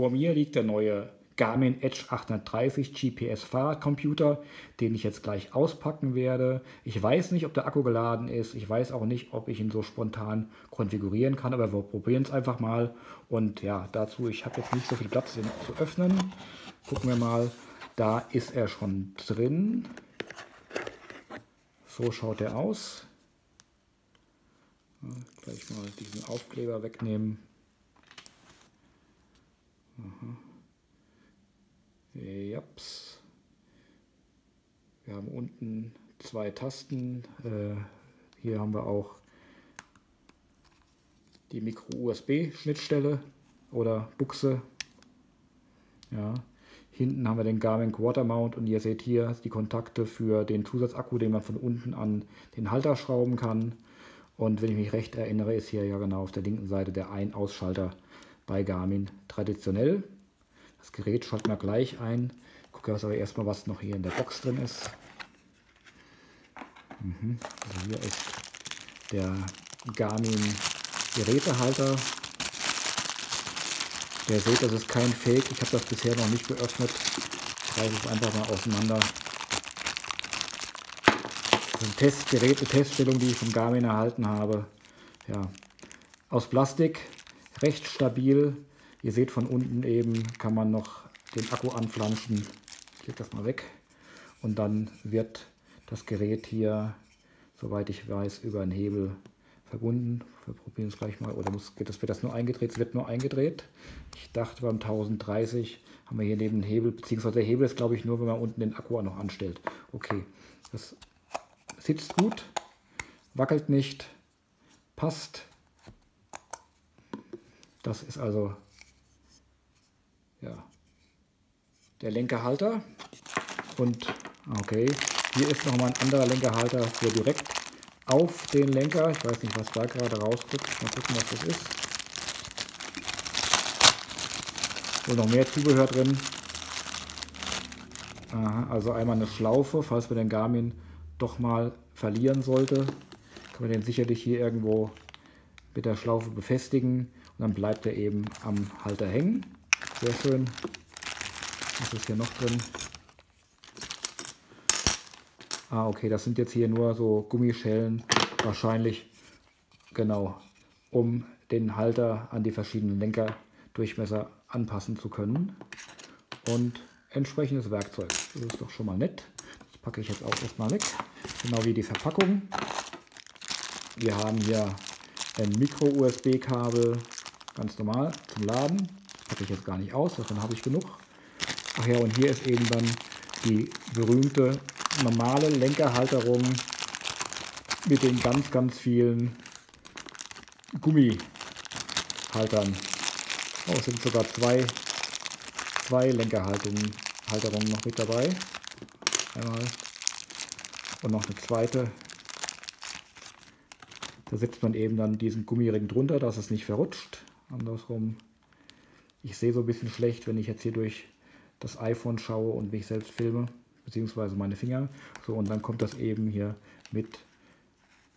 vor mir liegt der neue Garmin Edge 830 GPS Fahrradcomputer, den ich jetzt gleich auspacken werde. Ich weiß nicht, ob der Akku geladen ist. Ich weiß auch nicht, ob ich ihn so spontan konfigurieren kann, aber wir probieren es einfach mal. Und ja, dazu, ich habe jetzt nicht so viel Platz, den zu öffnen. Gucken wir mal. Da ist er schon drin. So schaut er aus. Gleich mal diesen Aufkleber wegnehmen. Aha. Japs. Wir haben unten zwei Tasten. Äh, hier haben wir auch die Micro-USB-Schnittstelle oder Buchse. Ja. Hinten haben wir den Garmin Quarter Mount und ihr seht hier die Kontakte für den Zusatzakku, den man von unten an den Halter schrauben kann. Und wenn ich mich recht erinnere, ist hier ja genau auf der linken Seite der Ein-Ausschalter bei Garmin traditionell. Das Gerät schalten wir gleich ein. Gucke aber erstmal, was noch hier in der Box drin ist. Mhm. Also hier ist der Garmin Gerätehalter. Ihr seht, das ist kein Fake. Ich habe das bisher noch nicht geöffnet. Ich reiße es einfach mal auseinander. Das sind Testgeräte, Teststellung, die ich von Garmin erhalten habe. Ja, aus Plastik, recht stabil. Ihr seht von unten eben, kann man noch den Akku anflanschen. Ich lege das mal weg. Und dann wird das Gerät hier, soweit ich weiß, über einen Hebel verbunden. Wir probieren es gleich mal. Oder muss, das wird das nur eingedreht? Es wird nur eingedreht. Ich dachte beim 1030 haben wir hier neben den Hebel, beziehungsweise der Hebel ist glaube ich nur, wenn man unten den Akku auch noch anstellt. Okay, das sitzt gut, wackelt nicht, passt. Das ist also ja, der Lenkerhalter. Und okay, hier ist nochmal ein anderer Lenkerhalter für direkt auf den Lenker. Ich weiß nicht, was da gerade rausguckt. Mal gucken, was das ist. Wohl noch mehr Zubehör drin. Aha, also einmal eine Schlaufe, falls wir den Garmin doch mal verlieren sollte. Kann man den sicherlich hier irgendwo mit der Schlaufe befestigen dann bleibt er eben am Halter hängen. Sehr schön. Was ist hier noch drin? Ah, okay, das sind jetzt hier nur so Gummischellen, wahrscheinlich, genau, um den Halter an die verschiedenen Lenkerdurchmesser anpassen zu können. Und entsprechendes Werkzeug. Das ist doch schon mal nett. Das packe ich jetzt auch erstmal weg. Genau wie die Verpackung. Wir haben hier ein Micro-USB-Kabel, ganz normal zum Laden packe ich jetzt gar nicht aus, davon habe ich genug. Ach ja, und hier ist eben dann die berühmte normale Lenkerhalterung mit den ganz, ganz vielen Gummihaltern. Oh, es sind sogar zwei, zwei Lenkerhalterungen Halterungen noch mit dabei. Einmal und noch eine zweite. Da setzt man eben dann diesen Gummiring drunter, dass es nicht verrutscht. Andersrum ich sehe so ein bisschen schlecht, wenn ich jetzt hier durch das iPhone schaue und mich selbst filme, beziehungsweise meine Finger. So, und dann kommt das eben hier mit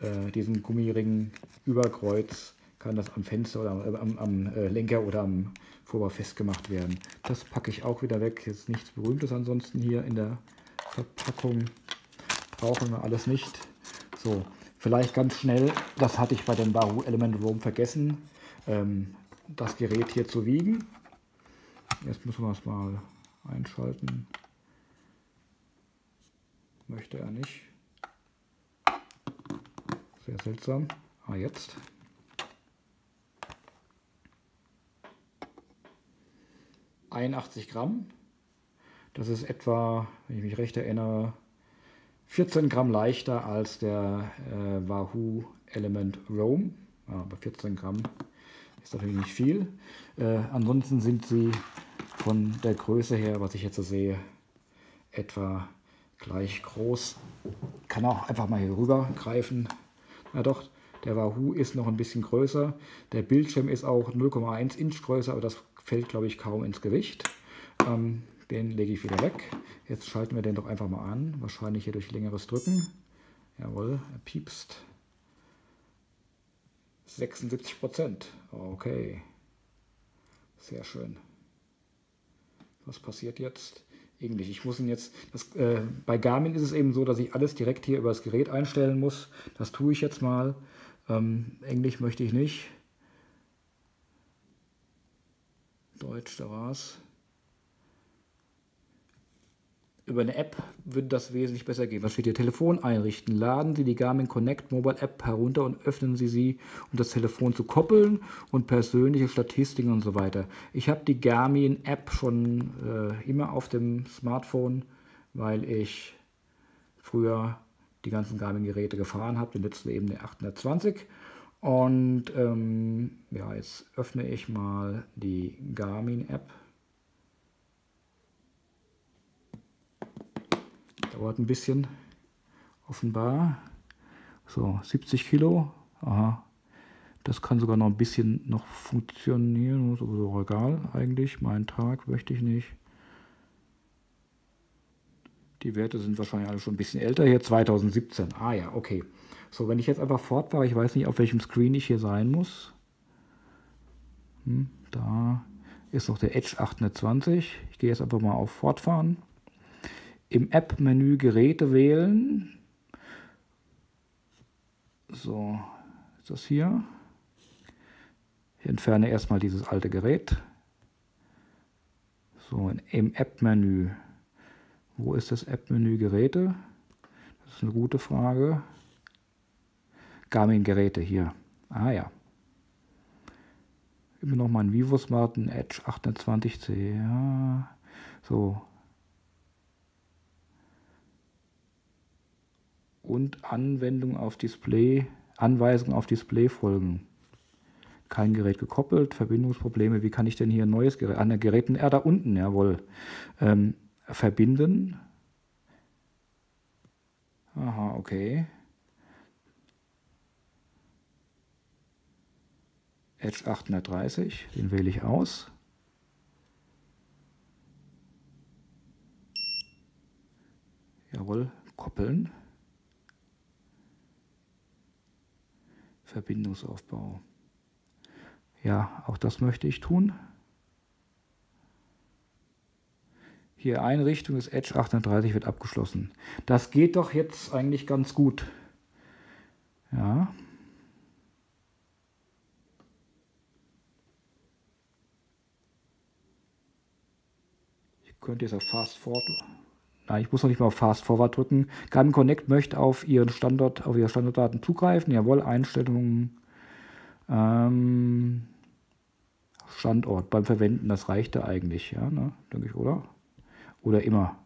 äh, diesem Gummiring über Kreuz, kann das am Fenster oder äh, am, am äh, Lenker oder am Vorbau festgemacht werden. Das packe ich auch wieder weg. Jetzt nichts Berühmtes ansonsten hier in der Verpackung. Brauchen wir alles nicht. So, vielleicht ganz schnell, das hatte ich bei dem Wahoo Element Roam vergessen. Ähm, das Gerät hier zu wiegen. Jetzt müssen wir es mal einschalten. Möchte er nicht. Sehr seltsam. Ah, jetzt. ...81 Gramm. Das ist etwa, wenn ich mich recht erinnere, 14 Gramm leichter als der äh, Wahoo Element Roam. Aber 14 Gramm ist natürlich nicht viel. Äh, ansonsten sind sie von der Größe her, was ich jetzt so sehe, etwa gleich groß. Kann auch einfach mal hier rüber greifen. Na doch, der Wahoo ist noch ein bisschen größer. Der Bildschirm ist auch 0,1 Inch größer, aber das fällt, glaube ich, kaum ins Gewicht. Ähm, den lege ich wieder weg. Jetzt schalten wir den doch einfach mal an. Wahrscheinlich hier durch längeres Drücken. Jawohl, er piepst. 76 Prozent. Okay. Sehr schön. Was passiert jetzt? Englisch. Ich muss ihn jetzt, das, äh, bei Garmin ist es eben so, dass ich alles direkt hier über das Gerät einstellen muss. Das tue ich jetzt mal. Ähm, Englisch möchte ich nicht. Deutsch, da war's. Über eine App würde das wesentlich besser gehen. Was steht hier? Telefon einrichten. Laden Sie die Garmin Connect Mobile App herunter und öffnen Sie sie, um das Telefon zu koppeln und persönliche Statistiken und so weiter. Ich habe die Garmin App schon äh, immer auf dem Smartphone, weil ich früher die ganzen Garmin-Geräte gefahren habe, den letzten eben der 820. Und ähm, ja, jetzt öffne ich mal die Garmin App. Dauert ein bisschen, offenbar. So, 70 Kilo. Aha. Das kann sogar noch ein bisschen noch funktionieren. Ist aber so egal eigentlich. Mein Tag möchte ich nicht. Die Werte sind wahrscheinlich alle schon ein bisschen älter. Hier 2017. Ah ja, okay. So, wenn ich jetzt einfach fortfahre, ich weiß nicht, auf welchem Screen ich hier sein muss. Hm, da ist noch der Edge 820. Ich gehe jetzt einfach mal auf Fortfahren im App-Menü Geräte wählen. So, ist das hier. Ich entferne erstmal dieses alte Gerät. So, im App-Menü. Wo ist das App-Menü Geräte? Das ist eine gute Frage. Garmin-Geräte hier. Ah ja. Immer noch mein VivoSmart Edge 820C. Ja. So, und Anwendung auf Display, Anweisung auf Display folgen. Kein Gerät gekoppelt, Verbindungsprobleme. Wie kann ich denn hier ein neues Gerät, an der Geräten, ah, da unten, jawohl, ähm, verbinden? Aha, okay. Edge 830, den wähle ich aus. Jawohl, koppeln. Verbindungsaufbau. Ja, auch das möchte ich tun. Hier Einrichtung des Edge 830 wird abgeschlossen. Das geht doch jetzt eigentlich ganz gut. Ja. Ich könnte jetzt auf Fast Forward Nein, ich muss noch nicht mal auf Fast Forward drücken. Garmin Connect möchte auf ihren Standort, auf ihre Standortdaten zugreifen. Jawohl, Einstellungen. Ähm, Standort beim Verwenden, das reichte eigentlich, ja, ne, denke ich, oder? Oder immer.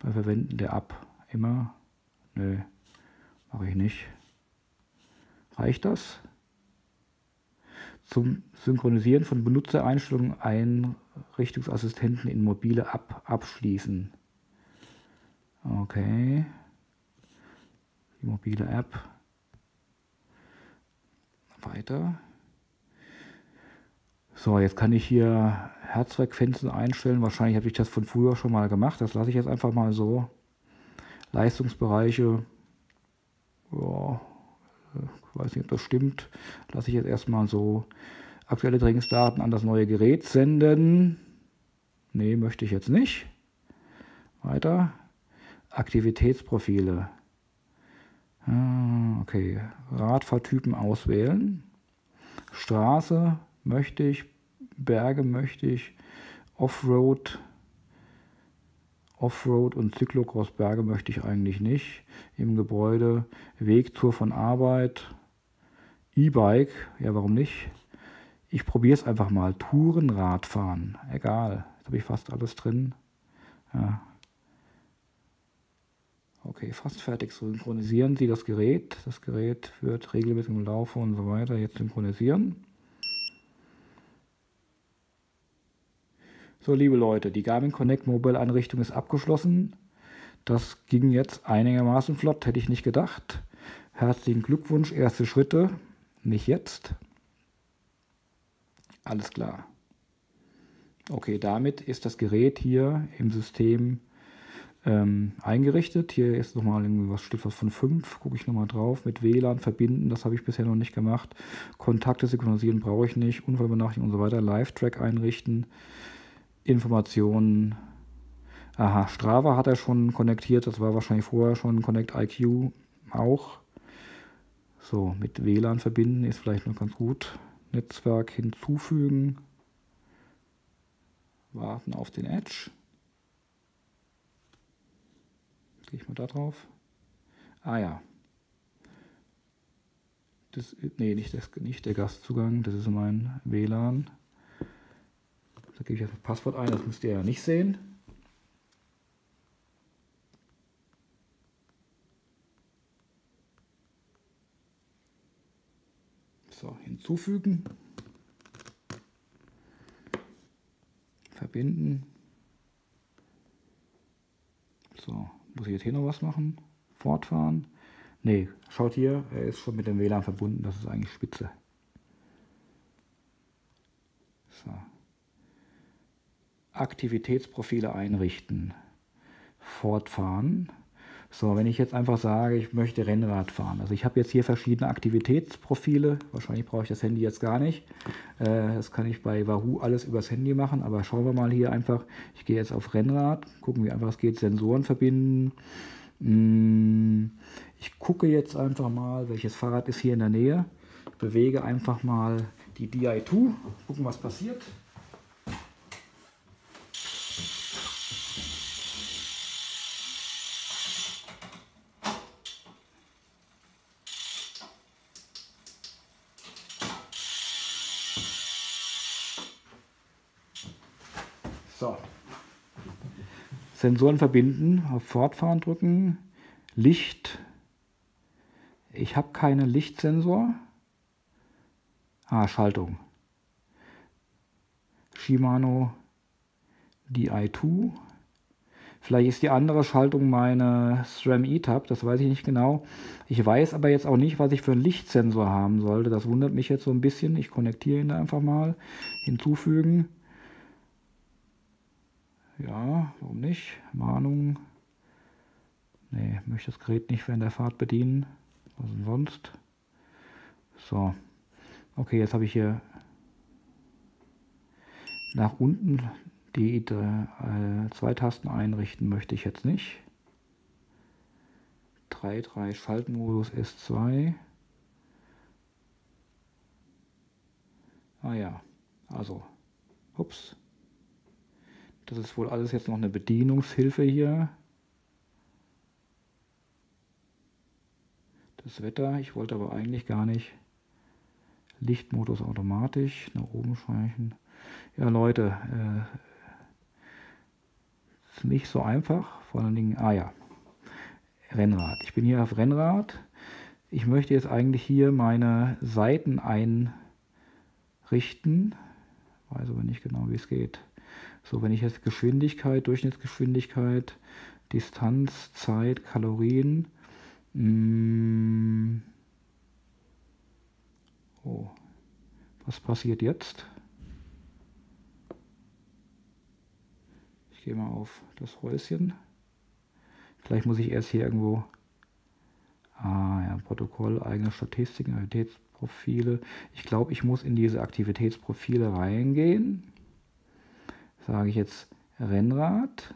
Beim Verwenden der App. Immer? Nö, mache ich nicht. Reicht das? Zum Synchronisieren von Benutzereinstellungen Einrichtungsassistenten in mobile App abschließen. Okay. Die mobile App. Weiter. So, jetzt kann ich hier Herzfrequenzen einstellen. Wahrscheinlich habe ich das von früher schon mal gemacht. Das lasse ich jetzt einfach mal so. Leistungsbereiche. Ja, ich weiß nicht, ob das stimmt. Lasse ich jetzt erstmal so aktuelle Trainingsdaten an das neue Gerät senden. Nee, möchte ich jetzt nicht. Weiter. Aktivitätsprofile. Ah, okay. Radfahrtypen auswählen. Straße möchte ich. Berge möchte ich. Offroad. Offroad und Cyclocross Berge möchte ich eigentlich nicht. Im Gebäude Wegtour von Arbeit. E-Bike, ja warum nicht? Ich probiere es einfach mal. Tourenradfahren, egal. Jetzt habe ich fast alles drin. Ja. Okay, fast fertig. Synchronisieren Sie das Gerät. Das Gerät wird regelmäßig im Laufe und so weiter. Jetzt synchronisieren. So, liebe Leute, die Garmin Connect Mobile Einrichtung ist abgeschlossen. Das ging jetzt einigermaßen flott, hätte ich nicht gedacht. Herzlichen Glückwunsch, erste Schritte nicht jetzt. Alles klar. Okay, damit ist das Gerät hier im System ähm, eingerichtet. Hier ist nochmal irgendwas steht was von 5. Gucke ich nochmal drauf. Mit WLAN verbinden, das habe ich bisher noch nicht gemacht. Kontakte synchronisieren brauche ich nicht. Unfallbenachrichtigung und so weiter. Live-Track einrichten. Informationen. Aha, Strava hat er schon konnektiert, das war wahrscheinlich vorher schon Connect IQ auch. So, mit WLAN verbinden ist vielleicht noch ganz gut. Netzwerk hinzufügen. Warten auf den Edge. Gehe ich mal da drauf. Ah ja. Das, nee, nicht, das, nicht der Gastzugang, das ist mein WLAN. Da gebe ich jetzt das Passwort ein, das müsst ihr ja nicht sehen. So, hinzufügen. Verbinden. So, muss ich jetzt hier noch was machen? Fortfahren. Ne, schaut hier, er ist schon mit dem WLAN verbunden, das ist eigentlich spitze. So. Aktivitätsprofile einrichten. Fortfahren. So, wenn ich jetzt einfach sage, ich möchte Rennrad fahren. Also ich habe jetzt hier verschiedene Aktivitätsprofile. Wahrscheinlich brauche ich das Handy jetzt gar nicht. Äh, das kann ich bei Wahoo alles übers Handy machen. Aber schauen wir mal hier einfach. Ich gehe jetzt auf Rennrad. Gucken, wie einfach es geht. Sensoren verbinden. Hm, ich gucke jetzt einfach mal, welches Fahrrad ist hier in der Nähe. Ich bewege einfach mal die Di2. Gucken, was passiert. So. Sensoren verbinden, auf Fortfahren drücken, Licht. Ich habe keinen Lichtsensor. Ah, Schaltung. Shimano DI2. Vielleicht ist die andere Schaltung meine SRAM ETAP, das weiß ich nicht genau. Ich weiß aber jetzt auch nicht, was ich für einen Lichtsensor haben sollte. Das wundert mich jetzt so ein bisschen. Ich konnektiere ihn einfach mal. Hinzufügen. Ja, warum nicht? Mahnung. Nee, möchte das Gerät nicht während der Fahrt bedienen. Was denn sonst? So. Okay, jetzt habe ich hier nach unten die äh, zwei Tasten einrichten möchte ich jetzt nicht. 3.3 Schaltmodus S2. Ah ja, also, ups. Das ist wohl alles jetzt noch eine Bedienungshilfe hier. Das Wetter, ich wollte aber eigentlich gar nicht. Lichtmodus automatisch, nach oben schweichen. Ja Leute, äh, ist nicht so einfach. Vor allen Dingen, ah ja, Rennrad. Ich bin hier auf Rennrad. Ich möchte jetzt eigentlich hier meine Seiten einrichten. Weiß aber nicht genau, wie es geht. So, wenn ich jetzt Geschwindigkeit, Durchschnittsgeschwindigkeit, Distanz, Zeit, Kalorien. Mh, mm, oh, was passiert jetzt? Ich gehe mal auf das Häuschen. Vielleicht muss ich erst hier irgendwo. Ah ja, Protokoll, eigene Statistiken, Aktivitätsprofile. Ich glaube, ich muss in diese Aktivitätsprofile reingehen sage ich jetzt Rennrad,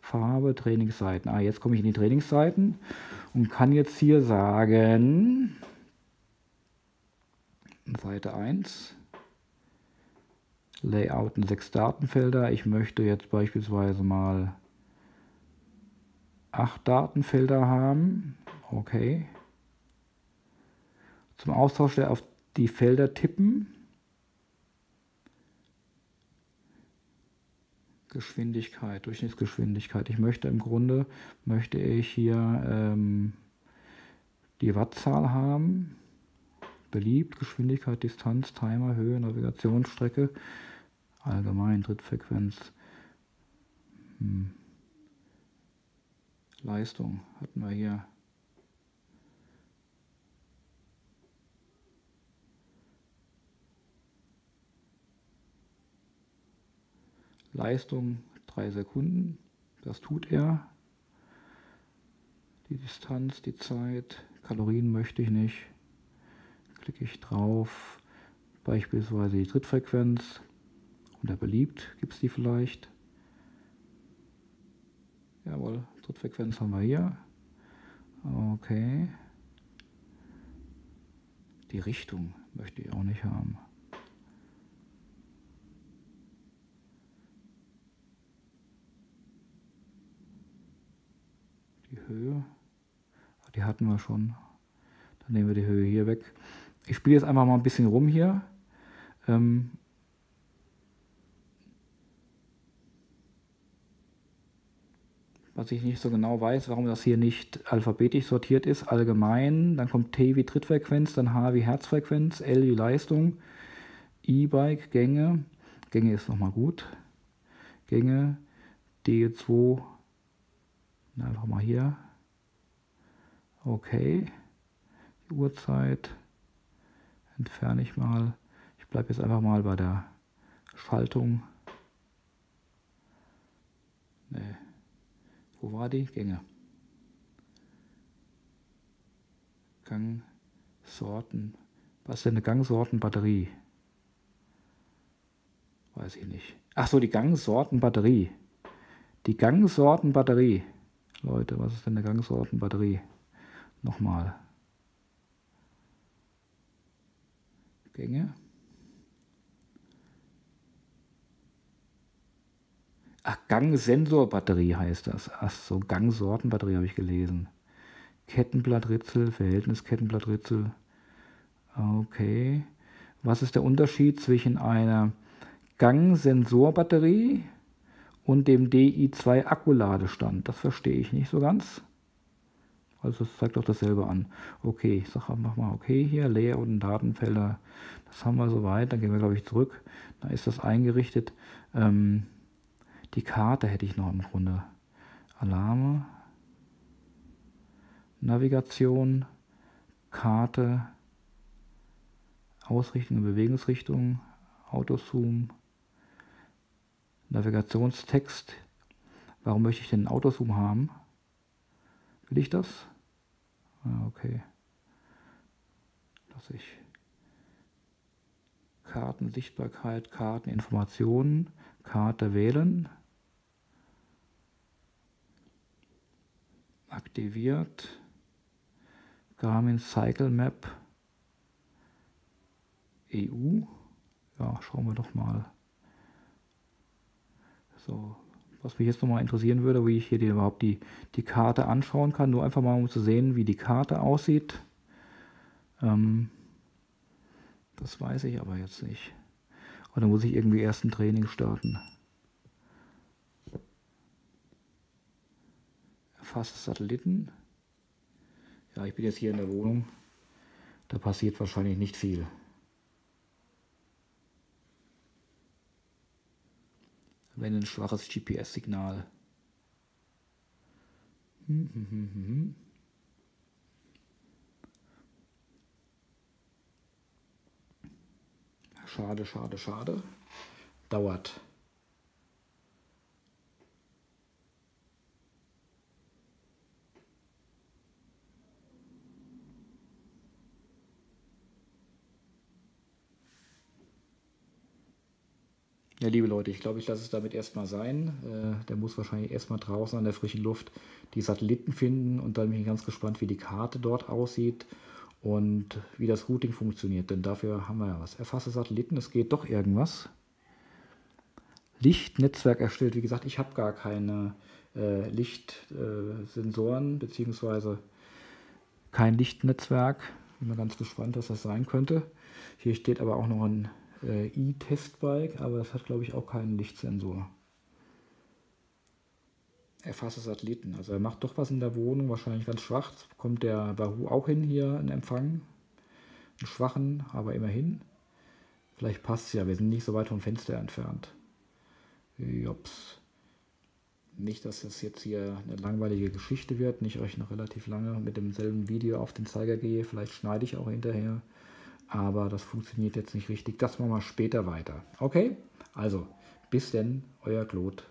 Farbe, Trainingsseiten. Ah, jetzt komme ich in die Trainingsseiten und kann jetzt hier sagen, Seite 1, Layout und sechs Datenfelder. Ich möchte jetzt beispielsweise mal acht Datenfelder haben. Okay. Zum Austausch auf die Felder tippen. Geschwindigkeit, Durchschnittsgeschwindigkeit. Ich möchte im Grunde, möchte ich hier ähm, die Wattzahl haben, beliebt, Geschwindigkeit, Distanz, Timer, Höhe, Navigationsstrecke, allgemein, Trittfrequenz, hm. Leistung hatten wir hier. Leistung 3 Sekunden. Das tut er. Die Distanz, die Zeit, Kalorien möchte ich nicht. Klicke ich drauf. Beispielsweise die Trittfrequenz Unter beliebt gibt es die vielleicht. Jawohl, Trittfrequenz haben wir hier. Okay. Die Richtung möchte ich auch nicht haben. Höhe, die hatten wir schon. Dann nehmen wir die Höhe hier weg. Ich spiele jetzt einfach mal ein bisschen rum hier. Ähm, was ich nicht so genau weiß, warum das hier nicht alphabetisch sortiert ist. Allgemein, dann kommt T wie Trittfrequenz, dann H wie Herzfrequenz, L wie Leistung, E-Bike, Gänge, Gänge ist nochmal gut, Gänge, D2, einfach mal hier, okay, die Uhrzeit entferne ich mal, ich bleibe jetzt einfach mal bei der Schaltung, nee. Wo war die? Gänge. Gangsorten. Was ist denn eine Gangsortenbatterie? Weiß ich nicht. Ach so, die Gangsortenbatterie. Die Gangsortenbatterie. Leute, was ist denn eine Gangsortenbatterie? Nochmal. Gänge. Ach, Gangsensorbatterie heißt das. Ach so, Gangsortenbatterie habe ich gelesen. Kettenblattritzel, Verhältniskettenblattritzel. Okay. Was ist der Unterschied zwischen einer Gangsensorbatterie und dem DI2 Akkuladestand? Das verstehe ich nicht so ganz. Also das zeigt doch dasselbe an. Okay, ich sage einfach mal okay hier, Leer- und Datenfelder, das haben wir soweit. Dann gehen wir, glaube ich, zurück. Da ist das eingerichtet. Ähm, die Karte hätte ich noch im Grunde. Alarme, Navigation, Karte, Ausrichtung und Bewegungsrichtung, Autozoom, Navigationstext. Warum möchte ich denn einen Autozoom haben? Will ich das? Ah, okay. Lass ich. Kartensichtbarkeit, Karteninformationen, Karte wählen. aktiviert. Garmin Cycle Map EU. Ja, schauen wir doch mal. So, was mich jetzt nochmal interessieren würde, wie ich hier die, überhaupt die, die Karte anschauen kann. Nur einfach mal, um zu sehen, wie die Karte aussieht. Ähm, das weiß ich aber jetzt nicht. Oder muss ich irgendwie erst ein Training starten? Erfasst Satelliten. Ja, ich bin jetzt hier in der Wohnung. Da passiert wahrscheinlich nicht viel. Wenn ein schwaches GPS-Signal. Hm, hm, hm. Schade, schade, schade. Dauert. Ja, liebe Leute, ich glaube, ich lasse es damit erstmal sein. Äh, der muss wahrscheinlich erstmal draußen an der frischen Luft die Satelliten finden und dann bin ich ganz gespannt, wie die Karte dort aussieht und wie das Routing funktioniert. Denn dafür haben wir ja was. Erfasse Satelliten, es geht doch irgendwas. Lichtnetzwerk erstellt. Wie gesagt, ich habe gar keine äh, Lichtsensoren äh, beziehungsweise kein Lichtnetzwerk. Bin mal ganz gespannt, was das sein könnte. Hier steht aber auch noch ein äh, E-Testbike, aber das hat glaube ich auch keinen Lichtsensor. Erfasse Satelliten, also er macht doch was in der Wohnung, wahrscheinlich ganz schwach. Kommt der Wahoo auch hin hier in Empfang? Einen schwachen, aber immerhin. Vielleicht passt es ja, wir sind nicht so weit vom Fenster entfernt. Jops. Nicht, dass das jetzt hier eine langweilige Geschichte wird, nicht euch noch relativ lange mit demselben Video auf den Zeiger gehe. Vielleicht schneide ich auch hinterher aber das funktioniert jetzt nicht richtig. Das machen wir später weiter. Okay? Also, bis denn, euer Claude.